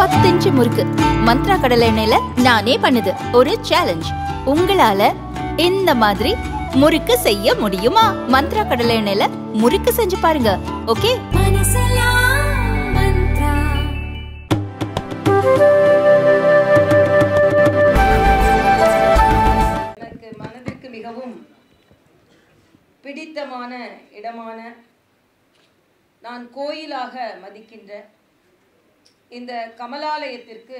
பத்து இன்ச்சு முறுக்கு. மந்த்ரா கடலை எண்ணெயில நானே பண்ணுது. ஒரு சேலஞ்ச் உங்களால இந்த மாதிரி முறுக்கு செய்ய முடியுமா? மந்த்ரா கடலை எண்ணெயில முறுக்கு செஞ்சு பாருங்க. ஓகே மனதிற்கு மிகவும் பிடித்தமான இடமான நான் கோயிலாக மதிக்கின்ற இந்த கமலாலயத்திற்கு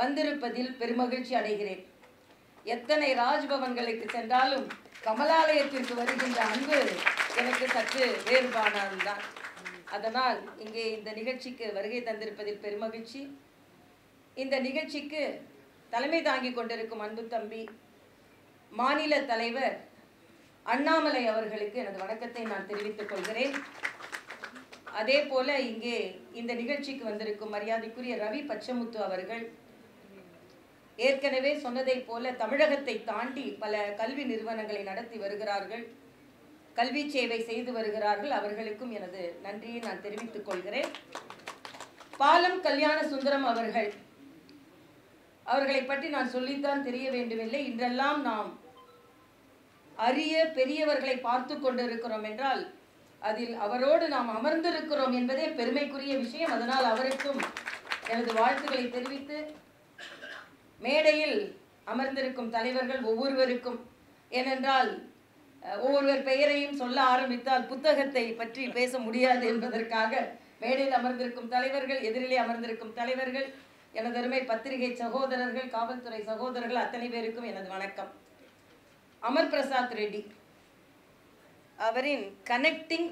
வந்திருப்பதில் பெருமகிழ்ச்சி அடைகிறேன். எத்தனை ராஜ்பவன்களுக்கு சென்றாலும் கமலாலயத்திற்கு வருகின்ற அன்பு எனக்கு சற்று வேறுபாடானதுதான் அதனால் இங்கே இந்த நிகழ்ச்சிக்கு வருகை தந்திருப்பதில் பெருமகிழ்ச்சி. இந்த நிகழ்ச்சிக்கு தலைமை தாங்கிக் கொண்டிருக்கும் அன்பு தம்பி மாநில தலைவர் அண்ணாமலை அவர்களுக்கு எனது வணக்கத்தை நான் தெரிவித்துக் கொள்கிறேன். அதே போல இங்கே இந்த நிகழ்ச்சிக்கு வந்திருக்கும் மரியாதைக்குரிய ரவி பச்சமுத்து அவர்கள் ஏற்கனவே சொன்னதைப் போல தமிழகத்தை தாண்டி பல கல்வி நிறுவனங்களை நடத்தி வருகிறார்கள். கல்வி சேவை செய்து வருகிறார்கள். அவர்களுக்கும் எனது நன்றியை நான் தெரிவித்துக் கொள்கிறேன். பாலம் கல்யாண சுந்தரம் அவர்கள் அவர்களை பற்றி நான் சொல்லித்தான் தெரிய வேண்டுமில்லை. இன்றெல்லாம் நாம் அரிய பெரியவர்களை பார்த்து கொண்டிருக்கிறோம் என்றால் அதில் அவரோடு நாம் அமர்ந்திருக்கிறோம் என்பதே பெருமைக்குரிய விஷயம். அதனால் அவருக்கும் எனது வாழ்த்துக்களை தெரிவித்து மேடையில் அமர்ந்திருக்கும் தலைவர்கள் ஒவ்வொருவருக்கும் ஏனென்றால் ஒவ்வொருவர் பெயரையும் சொல்ல ஆரம்பித்தால் புத்தகத்தை பற்றி பேச முடியாது என்பதற்காக மேடையில் அமர்ந்திருக்கும் தலைவர்கள் எதிரிலே அமர்ந்திருக்கும் தலைவர்கள் எனது அருமை பத்திரிகை சகோதரர்கள் காவல்துறை சகோதரர்கள் அத்தனை பேருக்கும் எனது வணக்கம். அமர் பிரசாத் ரெட்டி. அவரின் கனெக்டிங்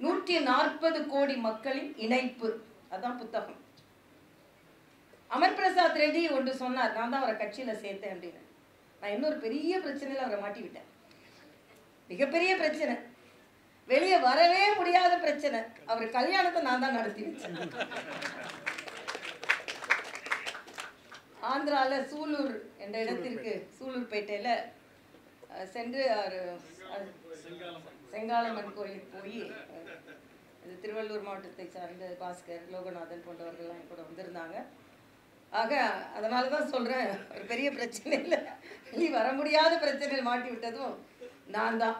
நூற்றி நாற்பது கோடி மக்களின் இணைப்பு. அதான் புத்தகம். அமர் பிரசாத் ரெட்டி ஒன்று சொன்னார் நான் தான் அவரை கட்சியில சேர்த்தேன் அப்படின்னு. நான் இன்னொரு பெரிய பிரச்சனையில அவரை மாட்டி விட்டேன். மிகப்பெரிய பிரச்சனை. வெளியே வரவே முடியாத பிரச்சனை. அவர் கல்யாணத்தை நான் தான் நடத்தி வச்சேன். ஆந்திரால சூலூர் என்ற இடத்திற்கு சூலூர்பேட்டையில அஹ், சென்று அவர் செங்காலம்மன் கோயில் போய் இது திருவள்ளூர் மாவட்டத்தை சார்ந்த பாஸ்கர் லோகநாதன் போன்றவர்கள்லாம் கூட வந்திருந்தாங்க. ஆக அதனால தான் சொல்கிறேன் ஒரு பெரிய பிரச்சனை இல்லை நீ வர முடியாத பிரச்சனையில் மாட்டி விட்டதும் நான் தான்.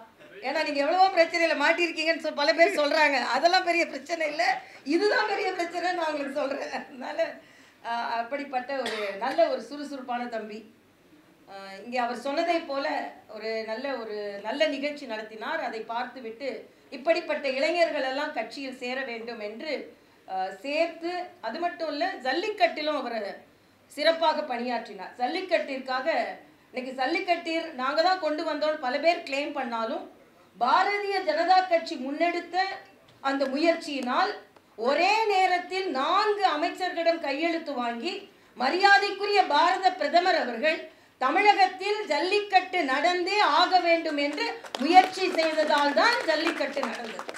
ஏன்னா நீங்கள் எவ்வளவோ பிரச்சனையில் மாட்டியிருக்கீங்கன்னு சொல் பல பேர் சொல்கிறாங்க அதெல்லாம் பெரிய பிரச்சனை இல்லை. இதுதான் பெரிய பிரச்சனை நான் உங்களுக்கு சொல்கிறேன் அதனால் அப்படிப்பட்ட ஒரு நல்ல ஒரு சுறுசுறுப்பான தம்பி. இங்கே அவர் சொன்னதைப் போல ஒரு நல்ல ஒரு நல்ல நிகழ்ச்சி நடத்தினார். அதை பார்த்துவிட்டு இப்படிப்பட்ட இளைஞர்கள் எல்லாம் கட்சியில் சேர வேண்டும் என்று சேர்த்து அது மட்டும் இல்லை ஜல்லிக்கட்டிலும் அவர் சிறப்பாக பணியாற்றினார். ஜல்லிக்கட்டிற்காக இன்னைக்கு ஜல்லிக்கட்டீர் நாங்கள் தான் கொண்டு வந்தோம்னு பல பேர் கிளைம் பண்ணாலும் பாரதிய ஜனதா கட்சி முன்னெடுத்த அந்த முயற்சியினால் ஒரே நேரத்தில் நான்கு அமைச்சர்களிடம் கையெழுத்து வாங்கி மரியாதைக்குரிய பாரத பிரதமர் அவர்கள் தமிழகத்தில் ஜல்லிக்கட்டு நடந்தே ஆக வேண்டும் என்று முயற்சி செய்ததால் தான் ஜல்லிக்கட்டு நடந்தது.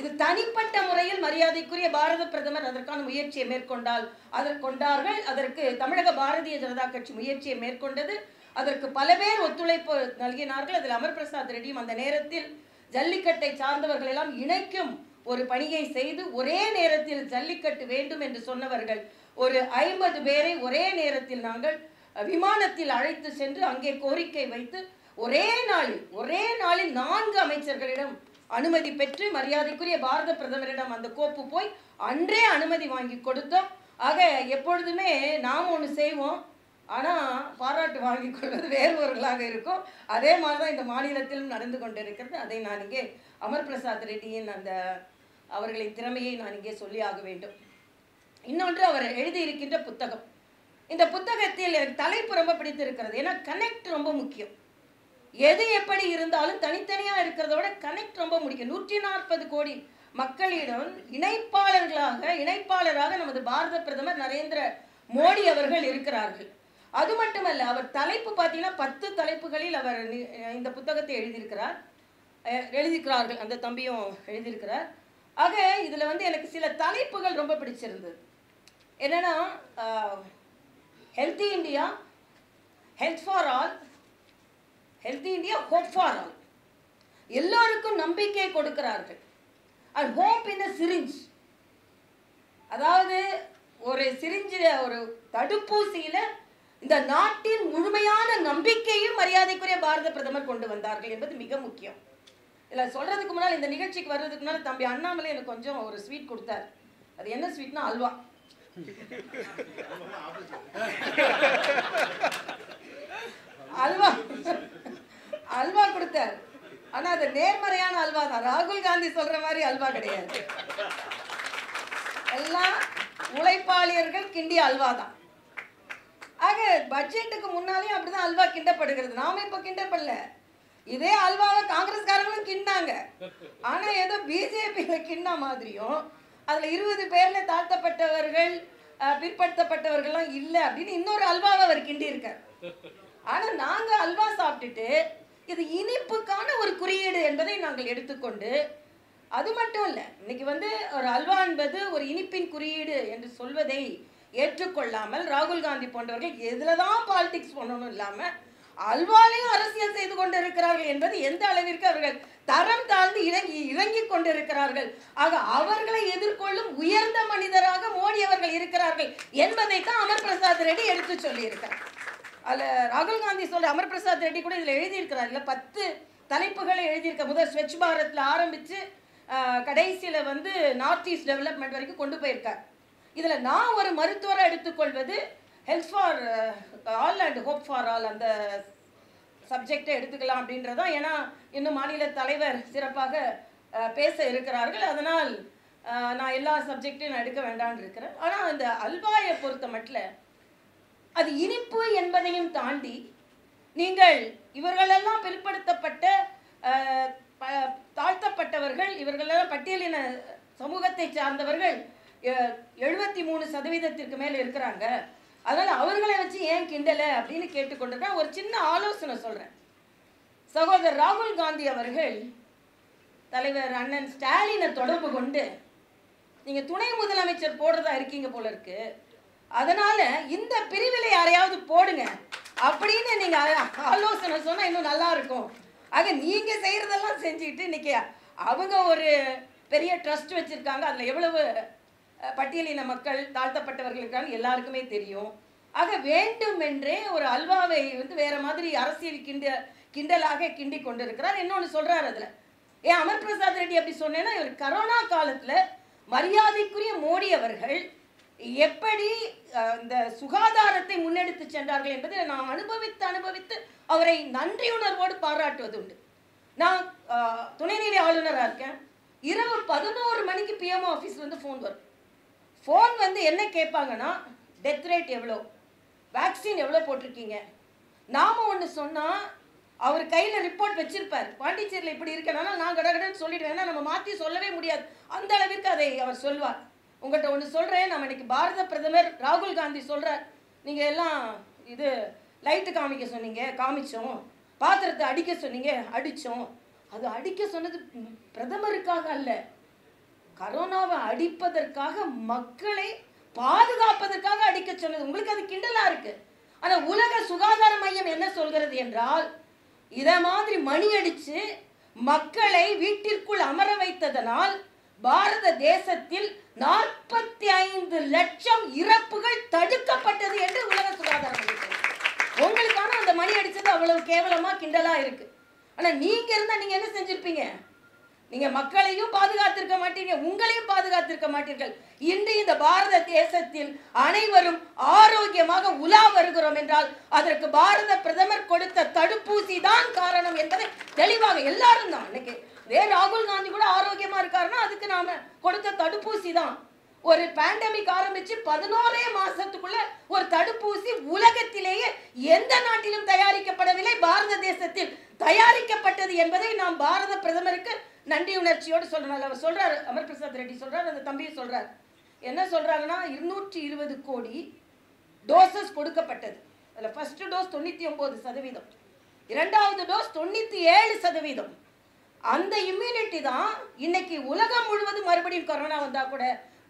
இது தனிப்பட்ட முறையில் மரியாதைக்குரிய பாரத பிரதமர் அதற்கான முயற்சியை மேற்கொண்டால் அதற்கு கொண்டார்கள். அதற்கு தமிழக பாரதிய ஜனதா கட்சி முயற்சியை மேற்கொண்டது. அதற்கு பல பேர் ஒத்துழைப்பு நல்கினார்கள். அதில் அமர் பிரசாத் ரெட்டியும் அந்த நேரத்தில் ஜல்லிக்கட்டை சார்ந்தவர்கள் எல்லாம் இணைக்கும் ஒரு பணியை செய்து ஒரே நேரத்தில் ஜல்லிக்கட்டு வேண்டும் என்று சொன்னவர்கள். ஒரு ஐம்பது பேரை ஒரே நேரத்தில் நாங்கள் விமானத்தில் அழைத்து சென்று அங்கே கோரிக்கை வைத்து ஒரே நாளில் ஒரே நாளில் நான்கு அமைச்சர்களிடம் அனுமதி பெற்று மரியாதைக்குரிய பாரத பிரதமரிடம் அந்த கோப்பு போய் அன்றே அனுமதி வாங்கி கொடுத்தோம். ஆக எப்பொழுதுமே நாம் ஒன்று செய்வோம். ஆனால் பாராட்டு வாங்கி கொள்வது வேறுவர்களாக இருக்கும். அதே மாதிரி தான் இந்த மாநிலத்திலும் நடந்து கொண்டிருக்கிறது. அதை நான் இங்கே அமர் பிரசாத் ரெட்டியின் அந்த அவர்களின் திறமையை நான் இங்கே சொல்லி ஆக வேண்டும். இன்னொன்று அவர் எழுதியிருக்கின்ற புத்தகம். இந்த புத்தகத்தில் எனக்கு தலைப்பு ரொம்ப பிடித்திருக்கிறது. ஏன்னா கனெக்ட் ரொம்ப முக்கியம். எது எப்படி இருந்தாலும் தனித்தனியாக இருக்கிறத விட கனெக்ட் ரொம்ப முக்கியம். நூற்றி நாற்பது கோடி மக்களிடம் இணைப்பாளர்களாக இணைப்பாளராக நமது பாரத பிரதமர் நரேந்திர மோடி அவர்கள் இருக்கிறார்கள். அது மட்டுமல்ல அவர் தலைப்பு பார்த்தீங்கன்னா பத்து தலைப்புகளில் அவர் இந்த புத்தகத்தை எழுதியிருக்கிறார். எழுதியிருக்கிறார்கள். அந்த தம்பியும் எழுதியிருக்கிறார். ஆக இதில் வந்து எனக்கு சில தலைப்புகள் ரொம்ப பிடிச்சிருந்தது. என்னென்னா healthy India health for all healthy India hope for all எல்லோருக்கும் நம்பிக்கை கொடுக்கிறார்கள். அண்ட் ஹோப் இன் சிரிஞ்ச் அதாவது ஒரு சிரிஞ்சில் ஒரு தடுப்பூசியில் இந்த நாட்டின் முழுமையான நம்பிக்கையும் மரியாதைக்குரிய பாரத பிரதமர் கொண்டு வந்தார்கள் என்பது மிக முக்கியம். இல்லை சொல்கிறதுக்கு முன்னால் இந்த நிகழ்ச்சிக்கு வர்றதுக்கு முன்னால் தம்பி அண்ணாமலை எனக்கு கொஞ்சம் ஒரு ஸ்வீட் கொடுத்தார். அது என்ன ஸ்வீட்னா அல்வா. அல்வா. அல்வா கொடுத்தார். ஆனா அது நேர்மறையான அல்வா தான். ராகுல் காந்தி சொல்ற மாதிரி அல்வா கிடையாது. எல்லாம் உழைப்பாளியர்கள் கிண்டிய அல்வா தான். ஆக பட்ஜெட்டுக்கு முன்னாலே அப்படிதான் அல்வா கிண்டப்படுகிறது. நாம இப்ப கிண்டப்படல. இதே அல்வாவை காங்கிரஸ்காரங்களும் கிண்டாங்க. ஆனா ஏதோ பிஜேபியில கிண்ணா மாதிரியும் அதில் இருபது பேரில் தாழ்த்தப்பட்டவர்கள் பிற்படுத்தப்பட்டவர்கள்லாம் இல்லை அப்படின்னு இன்னொரு அல்வாவை அவர் கிண்டி இருக்கார் ஆனால் நாங்கள் அல்வா சாப்பிட்டுட்டு இது இனிப்புக்கான ஒரு குறியீடு என்பதை நாங்கள் எடுத்துக்கொண்டு அது மட்டும் இல்லை இன்னைக்கு வந்து ஒரு அல்வா என்பது ஒரு இனிப்பின் குறியீடு என்று சொல்வதை ஏற்றுக்கொள்ளாமல் ராகுல் காந்தி போன்றவர்கள் எதில் தான் பாலிடிக்ஸ் பண்ணணும் இல்லாமல் அல்வாலையும் அரசியல் செய்து கொண்டிருக்கிறார்கள் என்பது எந்த அளவிற்கு அவர்கள் தரம் தாழ்ந்து இறங்கி இறங்கி கொண்டிருக்கிறார்கள். ஆக அவர்களை எதிர்கொள்ளும் உயர்ந்த மனிதராக மோடி அவர்கள் இருக்கிறார்கள் என்பதை தான் அமர் பிரசாத் ரெட்டி எடுத்து சொல்லியிருக்கிறார். அதில் ராகுல் காந்தி சொல்ல அமர் பிரசாத் ரெட்டி கூட இதில் எழுதியிருக்கிறார். இல்லை பத்து தலைப்புகளை எழுதியிருக்க முதல் ஸ்வச் பாரத்ல ஆரம்பித்து கடைசியில் வந்து நார்த் ஈஸ்ட் டெவலப்மெண்ட் வரைக்கும் கொண்டு போயிருக்கார். இதில் நான் ஒரு மருத்துவரை எடுத்துக்கொள்வது health for all and hope for all அந்த சப்ஜெக்டை எடுத்துக்கலாம் அப்படின்றதான் ஏன்னா இன்னும் மாநில தலைவர் சிறப்பாக பேச இருக்கிறார்கள். அதனால் நான் எல்லா சப்ஜெக்டையும் நான் எடுக்க வேண்டாம்னு இருக்கிறேன். ஆனால் அந்த அல்வாயை பொறுத்த மட்டில் அது இனிப்பு என்பதையும் தாண்டி நீங்கள் இவர்களெல்லாம் பிற்படுத்தப்பட்ட ப- தாழ்த்தப்பட்டவர்கள் இவர்களெல்லாம் பட்டியலின சமூகத்தை சார்ந்தவர்கள் எழுபத்தி மூணு சதவீதத்திற்கு மேலே இருக்கிறாங்க. அதனால அவர்களை வச்சு ஏன் கிண்டலை அப்படின்னு கேட்டுக்கொண்டிருக்கேன். ஒரு சின்ன ஆலோசனை சொல்கிறேன் சகோதரர் ராகுல் காந்தி அவர்கள் தலைவர் அண்ணன் ஸ்டாலினை தொடர்பு கொண்டு நீங்கள் துணை முதலமைச்சர் போடுறதா இருக்கீங்க போல இருக்கு. அதனால இந்த பிரிவில் யாரையாவது போடுங்க அப்படின்னு நீங்க ஆலோசனை சொன்னால் இன்னும் நல்லா இருக்கும். ஆக நீங்க செய்யறதெல்லாம் செஞ்சுக்கிட்டு இன்னைக்கு அவங்க ஒரு பெரிய ட்ரஸ்ட் வச்சிருக்காங்க. அதில் எவ்வளவு பட்டியலின மக்கள் தாழ்த்தப்பட்டவர்களுக்கான எல்லாருக்குமே தெரியும். ஆக வேண்டுமென்றே ஒரு அல்வாவை வந்து வேற மாதிரி அரசியல் கிண்ட கிண்டலாக கிண்டி கொண்டிருக்கிறார். இன்னொன்று சொல்றாரு அதுல. ஏன் அமர் பிரசாத் ரெட்டி அப்படி சொன்னேன்னா இவர் கரோனா காலத்துல மரியாதைக்குரிய மோடி அவர்கள் எப்படி இந்த சுகாதாரத்தை முன்னெடுத்து சென்றார்கள் என்பதை நான் அனுபவித்து அனுபவித்து அவரை நன்றியுணர்வோடு பாராட்டுவது உண்டு. நான் துணைநிலை ஆளுநராக இருக்கேன். இரவு பதினோரு மணிக்கு பிஎம்ஓ ஆஃபீஸ்லேருந்து ஃபோன் வரும். ஃபோன் வந்து என்ன கேட்பாங்கன்னா டெத் ரேட் எவ்வளோ? வேக்சின் எவ்வளோ போட்டிருக்கீங்க? நாம் ஒன்று சொன்னால் அவர் கையில் ரிப்போர்ட் வச்சிருப்பார். பாண்டிச்சேரியில் இப்படி இருக்கனால நான் கடகடன்னு சொல்லிடுவேன். ஏன்னா நம்ம மாற்றி சொல்லவே முடியாது. அந்த அளவிற்கு அதை அவர் சொல்வார். உங்கள்கிட்ட ஒன்று சொல்கிறேன் நம்ம இன்னைக்கு பாரத பிரதமர் ராகுல் காந்தி சொல்கிறார் நீங்கள் எல்லாம் இது லைட்டு காமிக்க சொன்னீங்க காமிச்சோம். பாத்திரத்தை அடிக்க சொன்னீங்க அடித்தோம் அது அடிக்க சொன்னது பிரதமருக்காக அல்ல. கரோனாவை அடிப்பதற்காக மக்களை பாதுகாப்பதற்காக அடிக்க சொன்னது உங்களுக்கு அது கிண்டலா இருக்கு. ஆனா உலக சுகாதார மையம் என்ன சொல்கிறது என்றால் இத மாதிரி மணி அடிச்சு மக்களை வீட்டிற்குள் அமர வைத்ததனால் பாரத தேசத்தில் நாற்பத்தி ஐந்து லட்சம் இறப்புகள் தடுக்கப்பட்டது என்று உலக சுகாதார மையம் உங்களுக்கான அந்த மணி அடிச்சது அவ்வளவு கேவலமா கிண்டலா இருக்கு. ஆனா நீங்க இருந்தா நீங்க என்ன செஞ்சிருப்பீங்க? நீங்க மக்களையும் பாதுகாத்திருக்க மாட்டீங்க உங்களையும் பாதுகாத்திருக்க மாட்டீர்கள். இன்று இந்த பாரத தேசத்தில் அனைவரும் ஆரோக்கியமாக உலா வருகிறோம் என்றால் அதற்கு பாரத பிரதமர் கொடுத்த தடுப்பூசி தான் காரணம் என்பதை தெளிவாக எல்லாரும் தான் இன்னைக்கு இதே ராகுல் காந்தி கூட ஆரோக்கியமா இருக்காருன்னா அதுக்கு நாம கொடுத்த தடுப்பூசி தான். ஒரு பேண்டமிக் ஆரம்பிச்சு பதினோரே மாசத்துக்குள்ள ஒரு தடுப்பூசி உலகத்திலேயே எந்த நாட்டிலும் தயாரிக்கப்படவில்லை பாரத தேசத்தில் தயாரிக்கப்பட்டது என்பதை நாம் பாரத பிரதமருக்கு நன்றி உணர்ச்சியோடு சொல்லணும் அவர் சொல்கிறார் அமர் பிரசாத் ரெட்டி சொல்கிறார் அந்த தம்பியை சொல்கிறார் என்ன சொல்கிறாங்கன்னா இருநூற்றி இருபது கோடி டோசஸ் கொடுக்கப்பட்டது. அதில் ஃபஸ்ட்டு டோஸ் தொண்ணூற்றி ஒம்பது சதவீதம். இரண்டாவது டோஸ் தொண்ணூற்றி ஏழு சதவீதம். அந்த இம்யூனிட்டி தான் இன்னைக்கு உலகம் முழுவதும் மறுபடியும் கொரோனா வந்தால் கூட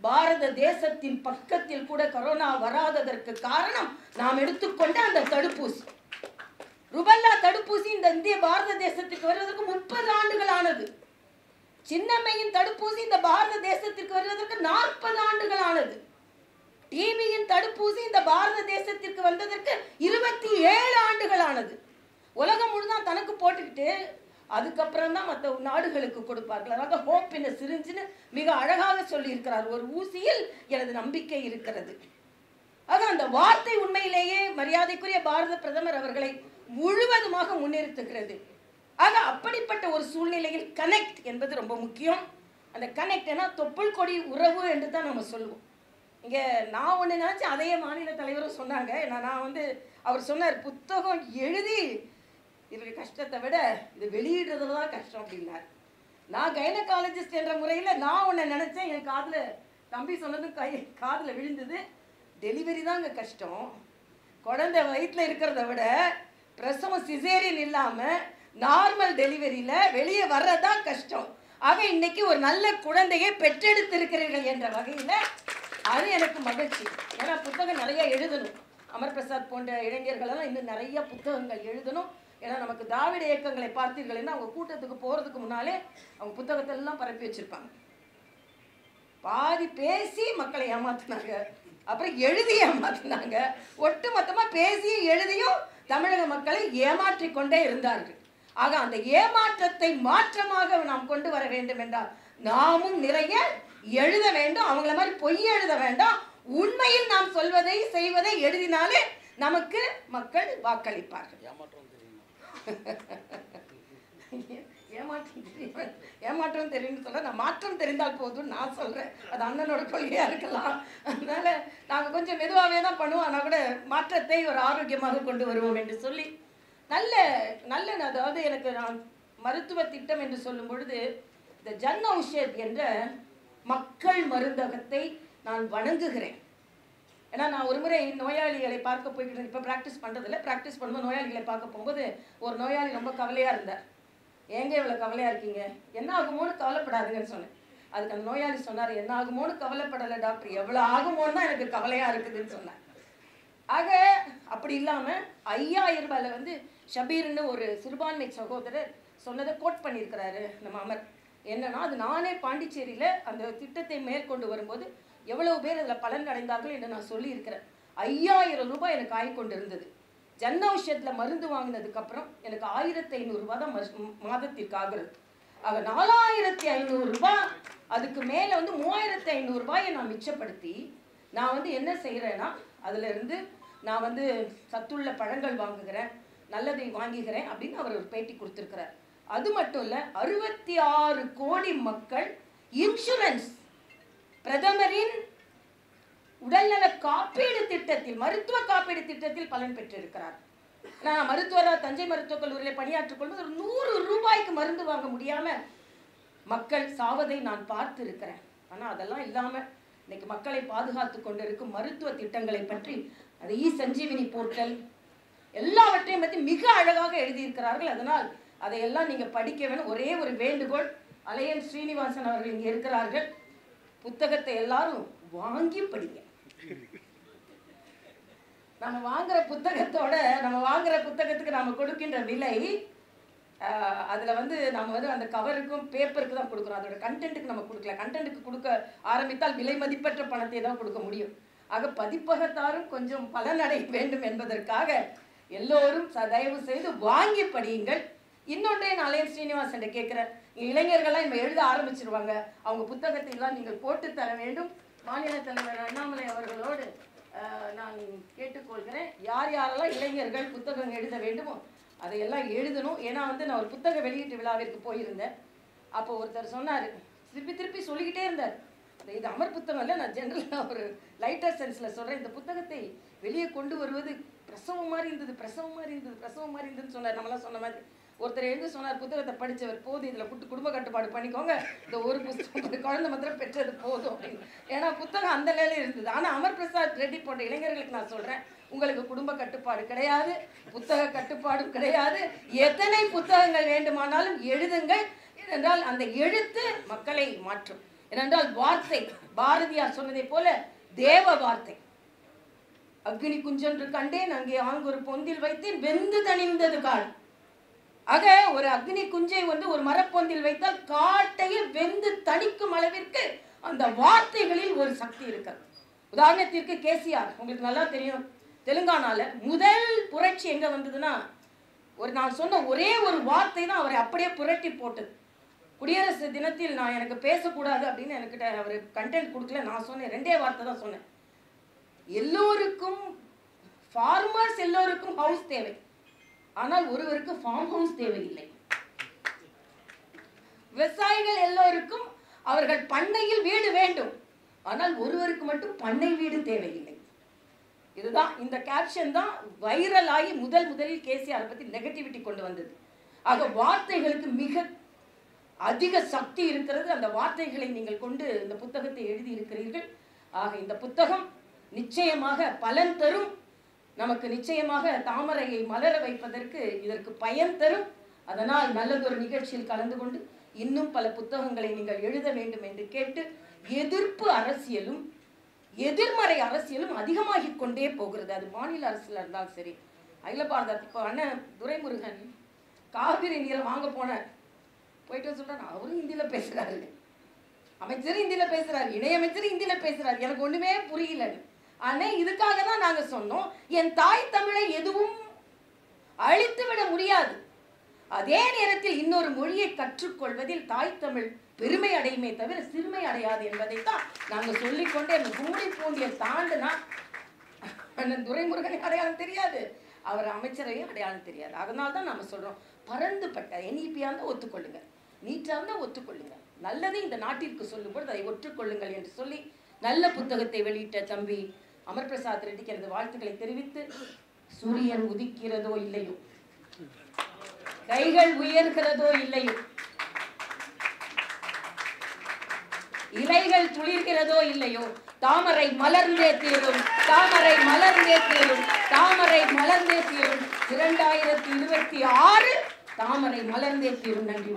பாரத தேசத்தின் பக்கத்தில் கூட கொரோனா வராததற்கு காரணம் நாம் எடுத்துக்கொண்ட அந்த தடுப்பூசி. ருபல்லா தடுப்பூசி இந்த இந்திய பாரத தேசத்துக்கு வருவதற்கு முப்பது ஆண்டுகள் ஆனது. சின்னம்மையின் தடுப்பூசி இந்த பாரத தேசத்திற்கு வருவதற்கு நாற்பது ஆண்டுகள் ஆனது. டிபியின் தடுப்பூசி இந்த பாரத தேசத்திற்கு வந்ததற்கு இருபத்தி ஏழு ஆண்டுகள் ஆனது. உலகம் முழுதான் தனக்கு போட்டுக்கிட்டு அதுக்கப்புறம் தான் மற்ற நாடுகளுக்கு கொடுப்பார்கள். அதாவது ஹோப் என்ன சிரிஞ்சுன்னு மிக அழகாக சொல்லியிருக்கிறார். ஒரு ஊசியில் எனது நம்பிக்கை இருக்கிறது. ஆக அந்த வார்த்தை உண்மையிலேயே மரியாதைக்குரிய பாரத பிரதமர் அவர்களை முழுவதுமாக முன்னிறுத்துகிறது. ஆக அப்படிப்பட்ட ஒரு சூழ்நிலையில் கனெக்ட் என்பது ரொம்ப முக்கியம். அந்த கனெக்ட் ஏன்னா தொப்புள் கொடி உறவு என்று தான் நம்ம சொல்லுவோம். இங்கே நான் ஒன்று நினச்சி அதையே மாநில தலைவரும் சொன்னாங்க. ஏன்னா நான் வந்து அவர் சொன்னார் புத்தகம் எழுதி இவருடைய கஷ்டத்தை விட இது வெளியிடுறதுல தான் கஷ்டம் அப்படின்னார். நான் கைனகாலஜிஸ்ட் என்ற முறையில் நான் ஒன்று நினச்சேன். என் காதில் தம்பி சொன்னதும் கை காதில் விழுந்தது. டெலிவரி தாங்க கஷ்டம். குழந்தை வயிற்றில் இருக்கிறத விட பிரசவம் சிசேரியன் இல்லாமல் நார்மல் டெலிவரியில் வெளியே வர்றதான் கஷ்டம். ஆக இன்னைக்கு ஒரு நல்ல குழந்தையை பெற்றெடுத்திருக்கிறீர்கள் என்ற வகையில் அது எனக்கு மகிழ்ச்சி. ஏன்னா புத்தகம் நிறைய எழுதணும். அமர் பிரசாத் போன்ற இளைஞர்களெல்லாம் இன்னும் நிறைய புத்தகங்கள் எழுதணும். ஏன்னா நமக்கு திராவிட இயக்கங்களை பார்த்தீர்கள்னா அவங்க கூட்டத்துக்கு போகிறதுக்கு முன்னாலே அவங்க புத்தகத்தை எல்லாம் பரப்பி வச்சுருப்பாங்க. பாதி பேசி மக்களை ஏமாத்தினாங்க. அப்புறம் எழுதி ஏமாத்தினாங்க. ஒட்டு மொத்தமாக பேசியும் எழுதியும் தமிழக மக்களை ஏமாற்றி கொண்டே இருந்தார்கள். ஆக அந்த ஏமாற்றத்தை மாற்றமாக நாம் கொண்டு வர வேண்டும் என்றால் நாமும் நிறைய எழுத வேண்டும். அவங்கள மாதிரி பொய் எழுத வேண்டாம். உண்மையில் நாம் சொல்வதை செய்வதை எழுதினாலே நமக்கு மக்கள் வாக்களிப்பார்கள். ஏமாற்றம் தெரியும்? ஏமாற்றம் தெரியும்னு சொல்ல நான் மாற்றம் தெரிந்தால் போதும் நான் சொல்கிறேன் அது அண்ணனோட கொள்கையாக இருக்கலாம். அதனால நாங்கள் கொஞ்சம் மெதுவாகவே தான் பண்ணுவோம். ஆனால் கூட மாற்றத்தை ஒரு ஆரோக்கியமாக கொண்டு வருவோம் என்று சொல்லி நல்ல நல்ல அதாவது எனக்கு நான் மருத்துவ திட்டம் என்று சொல்லும் பொழுது இந்த ஜன் ஔஷத் என்ற மக்கள் மருந்தகத்தை நான் வணங்குகிறேன். ஏன்னா நான் ஒரு முறை நோயாளிகளை பார்க்க போய்கிட்டு இப்போ ப்ராக்டிஸ் பண்ணுறதில்ல ப்ராக்டிஸ் பண்ணும்போது நோயாளிகளை பார்க்க போகும்போது ஒரு நோயாளி ரொம்ப கவலையாக இருந்தார். ஏங்க இவ்வளோ கவலையாக இருக்கீங்க? என்ன ஆகுமோன்னு கவலைப்படாதுங்கன்னு சொன்னேன். அதுக்கு அந்த நோயாளி சொன்னார் என்ன ஆகுமோன்னு கவலைப்படலை டாக்டர். எவ்வளோ ஆகுமோன்னு தான் எனக்கு கவலையாக இருக்குதுன்னு சொன்னேன் ஆக அப்படி இல்லாமல் ஐயாயிரம் ரூபாயில் வந்து ஷபீர்னு ஒரு சிறுபான்மை சகோதரர் சொன்னதை கோட் பண்ணியிருக்கிறாரு நம்ம அமர் என்னன்னா அது நானே பாண்டிச்சேரியில் அந்த திட்டத்தை மேற்கொண்டு வரும்போது எவ்வளவு பேர் அதில் பலன் அடைந்தார்கள் என்று நான் சொல்லியிருக்கிறேன். ஐயாயிரம் ரூபாய் எனக்கு ஆய்கொண்டு இருந்தது ஜன் ஔஷத்தில் மருந்து வாங்கினதுக்கப்புறம் எனக்கு ஆயிரத்தி ஐநூறுரூபா தான் மரு- மாதத்திற்கு ஆகுறது. ஆக நாலாயிரத்தி ஐநூறுரூபா அதுக்கு மேலே வந்து மூவாயிரத்தி ஐநூறுரூபாயை நான் மிச்சப்படுத்தி நான் வந்து என்ன செய்கிறேன்னா அதிலிருந்து நான் வந்து சத்துள்ள பழங்கள் வாங்குகிறேன். நல்லதை வாங்குகிறேன் அப்படின்னு அவர் ஒரு பேட்டி கொடுத்துருக்கிறார். அது மட்டும் இல்லை அறுபத்தி ஆறு கோடி மக்கள் இன்சூரன்ஸ் பிரதமரின் உடல்நல காப்பீடு திட்டத்தில் மருத்துவ காப்பீடு திட்டத்தில் பலன் பெற்றிருக்கிறார். நான் மருத்துவராக தஞ்சை மருத்துவக் கல்லூரியில் பணியாற்றிக் கொள்வது ஒரு நூறு ரூபாய்க்கு மருந்து வாங்க முடியாம மக்கள் சாவதை நான் பார்த்து இருக்கிறேன் ஆனால் அதெல்லாம் இல்லாமல் இன்னைக்கு மக்களை பாதுகாத்து கொண்டிருக்கும் மருத்துவ திட்டங்களை பற்றி அது இ சஞ்சீவினி போர்ட்டல் எல்லாவற்றையும் பற்றி மிக அழகாக எழுதியிருக்கிறார்கள். அதனால் அதையெல்லாம் நீங்கள் படிக்க வேணும் ஒரே ஒரு வேண்டுகோள் அலையன் ஸ்ரீனிவாசன் அவர்கள் இங்கே இருக்கிறார்கள். புத்தகத்தை எல்லாரும் வாங்கி படிங்க. நம்ம வாங்குற புத்தகத்தோட நம்ம வாங்குற புத்தகத்துக்கு நம்ம கொடுக்கின்ற விலை அதில் வந்து நம்ம வந்து அந்த கவருக்கும் பேப்பருக்கு தான் கொடுக்குறோம். அதோட கண்டென்ட்டுக்கு நம்ம கொடுக்கல. கண்டென்ட்டுக்கு கொடுக்க ஆரம்பித்தால் விலை மதிப்பற்ற பணத்தை தான் கொடுக்க முடியும். ஆக பதிப்பகத்தாரும் கொஞ்சம் பலனடை வேண்டும் என்பதற்காக எல்லோரும் ச- தயவு செய்து வாங்கி படியுங்கள். இன்னொன்றே நான் ஸ்ரீனிவாசன் கேட்குறேன். இளைஞர்கள்லாம் இப்போ எழுத ஆரம்பிச்சிருவாங்க. அவங்க புத்தகத்தை எல்லாம் நீங்கள் போட்டு தர வேண்டும். மாநில தலைவர் அண்ணாமலை அவர்களோடு நான் கேட்டுக்கொள்கிறேன். யார் யாரெல்லாம் இளைஞர்கள் புத்தகம் எழுத வேண்டுமோ அதையெல்லாம் எழுதணும். ஏன்னா வந்து நான் ஒரு புத்தக வெளியீட்டு விழாவிற்கு போயிருந்தேன். அப்போ ஒருத்தர் சொன்னார் திருப்பி திருப்பி சொல்லிக்கிட்டே இருந்தார். இது அமர் புத்தகம் இல்லை நான் ஜென்ரலாக ஒரு லைட்டர் சென்ஸில் சொல்கிறேன் இந்த புத்தகத்தை வெளியே கொண்டு வருவது பிரசவம் மாதிரி இருந்தது பிரசவம் மாதிரி இருந்தது பிரசவம் மாதிரி இருந்ததுன்னு சொன்னார். நம்மளாம் சொன்ன மாதிரி ஒருத்தர் எழுந்து சொன்னார் புத்தகத்தை படித்தவர் போதும் இதில் குட்டு குடும்ப கட்டுப்பாடு பண்ணிக்கோங்க. இந்த ஒரு புத்தகம் குழந்தை மாத்திரம் பெற்றது போதும். அப்படின்னு. ஏன்னா புத்தகம் அந்த நிலையில இருந்தது. ஆனால் அமர் பிரசாத் ரெட்டி போன்ற இளைஞர்களுக்கு நான் சொல்கிறேன் உங்களுக்கு குடும்ப கட்டுப்பாடு கிடையாது புத்தக கட்டுப்பாடும் கிடையாது. எத்தனை புத்தகங்கள் வேண்டுமானாலும் எழுதுங்கள். ஏனென்றால் அந்த எழுத்து மக்களை மாற்றும். ஏனென்றால் வார்த்தை பாரதியார் சொன்னதைப் போல தேவ வார்த்தை. அக்னி குஞ்சென்று கண்டேன் அங்கே ஆங்கொரு பொந்தில் வைத்தேன் வெந்து தணிந்தது கால். ஆக ஒரு அக்னி குஞ்சை வந்து ஒரு மரப்பொந்தில் வைத்தால் காட்டையே வெந்து தணிக்கும் அளவிற்கு அந்த வார்த்தைகளில் ஒரு சக்தி இருக்கிறது உதாரணத்திற்கு கேசிஆர் உங்களுக்கு நல்லா தெரியும். தெலுங்கானால முதல் புரட்சி எங்க வந்ததுன்னா ஒரு நான் சொன்ன ஒரே ஒரு வார்த்தை தான் அவரை அப்படியே புரட்டி போட்டது. குடியரசு தினத்தில் நான் எனக்கு பேசக்கூடாது அப்படின்னு என்கிட்ட அவர் கண்டென்ட் கொடுக்கல நான் சொன்னேன் ரெண்டே வார்த்தை தான் சொன்னேன். எல்லோருக்கும் ஃபார்மர்ஸ் எல்லோருக்கும் ஹவுஸ் தேவை. ஆனால் ஒருவருக்கு ஃபார்ம் ஹவுஸ் தேவையில்லை. விவசாயிகள் எல்லோருக்கும் அவர்கள் பண்ணையில் வீடு வேண்டும். ஆனால் ஒருவருக்கு மட்டும் பண்ணை வீடு தேவையில்லை. இதுதான் இந்த கேப்ஷன் தான் வைரல் ஆகி முதல் முதலில் கேசிஆர் பத்தி நெகட்டிவிட்டி கொண்டு வந்தது. ஆக வார்த்தைகளுக்கு மிக அதிக சக்தி இருக்கிறது. அந்த வார்த்தைகளை நீங்கள் கொண்டு இந்த புத்தகத்தை எழுதி இருக்கிறீர்கள். ஆக இந்த புத்தகம் நிச்சயமாக பலன் தரும். நமக்கு நிச்சயமாக தாமரையை மலர வைப்பதற்கு இதற்கு பயன் தரும். அதனால் நல்லதொரு நிகழ்ச்சியில் கலந்து கொண்டு இன்னும் பல புத்தகங்களை நீங்கள் எழுத வேண்டும் என்று கேட்டு எதிர்ப்பு அரசியலும் எதிர்மறை அரசியலும் அதிகமாகிக் கொண்டே போகிறது. அது மாநில அரசியலாக இருந்தாலும் சரி அகில பாரத இப்போ அண்ணன் துரைமுருகன் காவிரி நீரை வாங்க போன போயிட்டு சொல்றேன் அவரும் ஹிந்தியில் பேசுகிறாரு அமைச்சர் ஹிந்தியில் பேசுகிறார் இணையமைச்சர் ஹிந்தியில் பேசுகிறார் எனக்கு ஒன்றுமே புரியலன்னு ஆனால் இதுக்காக தான் நாங்க சொன்னோம். என் தாய் தமிழை எதுவும் அழித்து விட முடியாது. அதே நேரத்தில் இன்னொரு மொழியை கற்றுக்கொள்வதில் தாய் தமிழ் பெருமை அடையுமே தவிர சிறுமை அடையாது என்பதைத்தான் நாங்கள் சொல்லிக்கொண்டே அந்த கூடி பூண்டிய தாண்டுனா அந்த துரைமுருகனை அடையாளம் தெரியாது. அவர் அமைச்சரையும் அடையாளம் தெரியாது. அதனால தான் நம்ம சொல்றோம். பரந்துபட்ட என்இபியா இருந்தால் ஒத்துக்கொள்ளுங்க. நீட்டா இருந்தால் ஒத்துக்கொள்ளுங்க. நல்லதை இந்த நாட்டிற்கு சொல்லும்போது அதை ஒற்றுக்கொள்ளுங்கள் என்று சொல்லி நல்ல புத்தகத்தை வெளியிட்ட தம்பி அமர் பிரசாத் ரெட்டிக்கு எனது வாழ்த்துக்களை தெரிவித்து சூரியன் உதிக்கிறதோ இல்லையோ? கைகள் உயர்கிறதோ இல்லையோ? இலைகள் துளிர்கிறதோ இல்லையோ? தாமரை மலர்ந்தே தீரும் தாமரை மலர்ந்தே தீரும் தாமரை மலர்ந்தே தீரும். இரண்டாயிரத்தி இருபத்தி ஆறு தாமரை மலர்ந்தே தீரும். நன்றி.